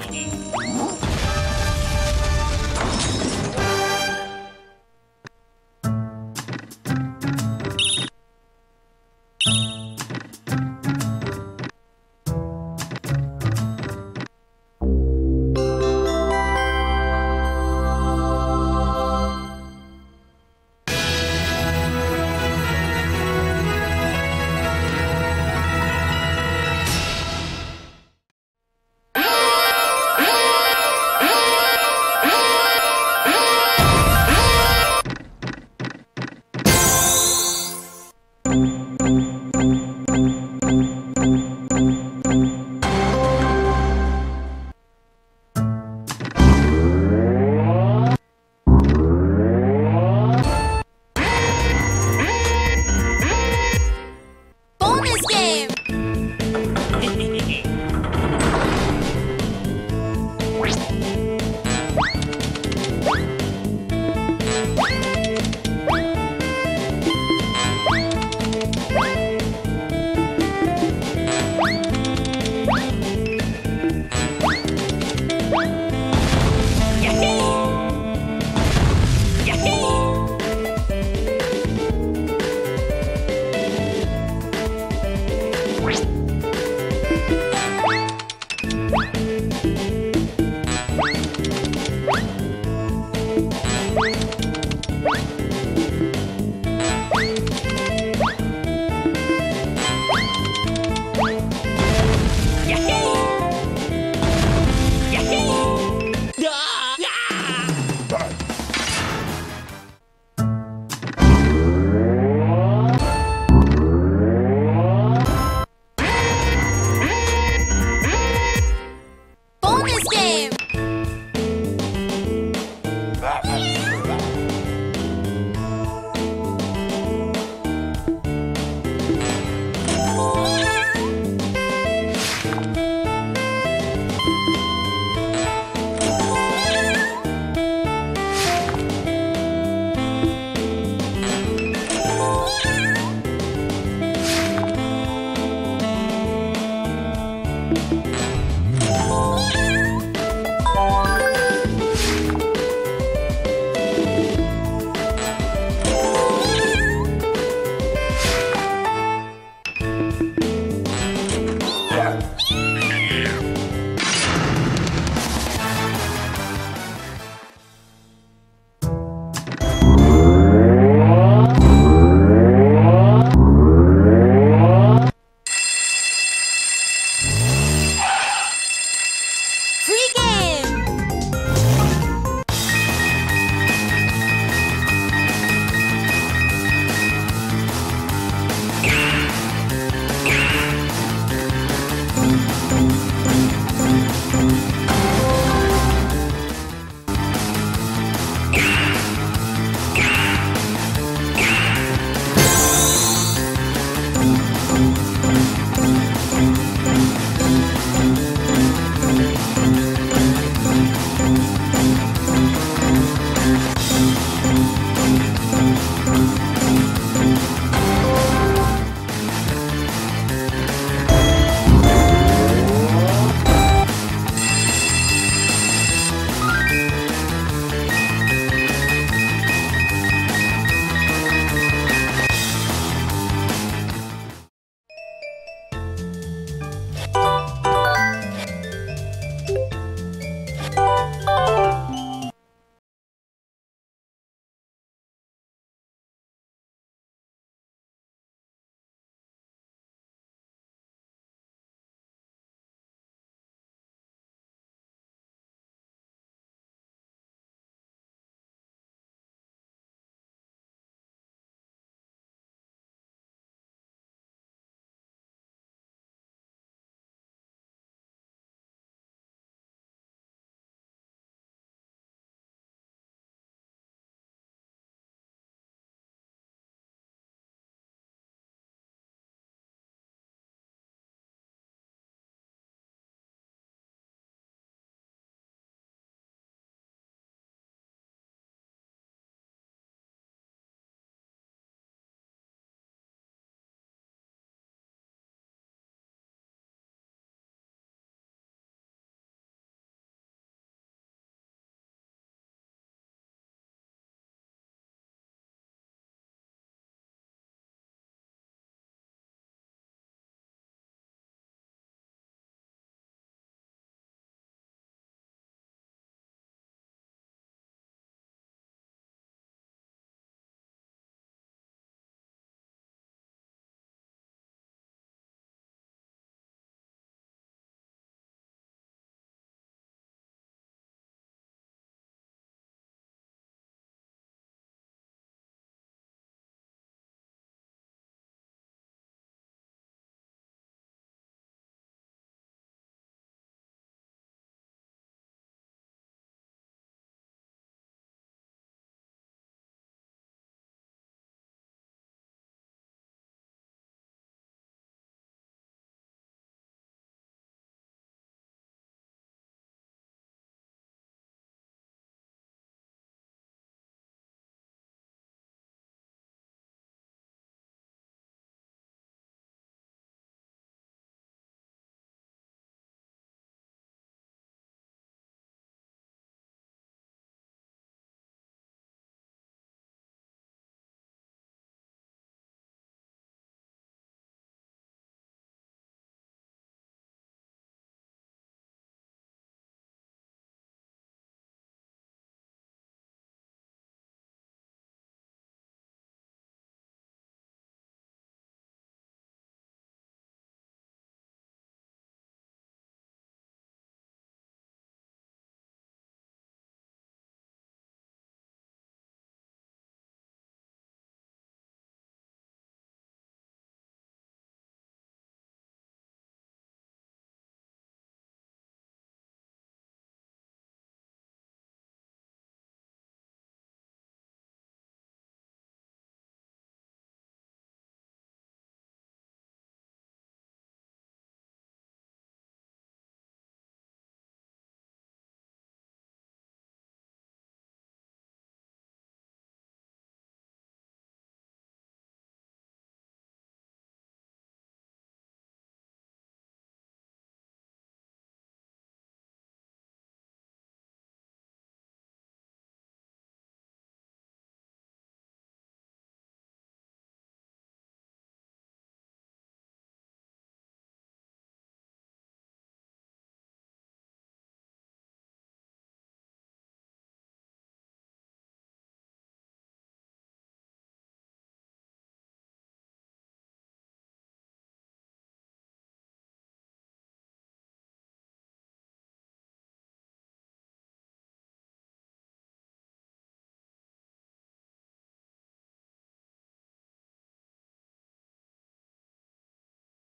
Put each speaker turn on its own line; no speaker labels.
Hehehe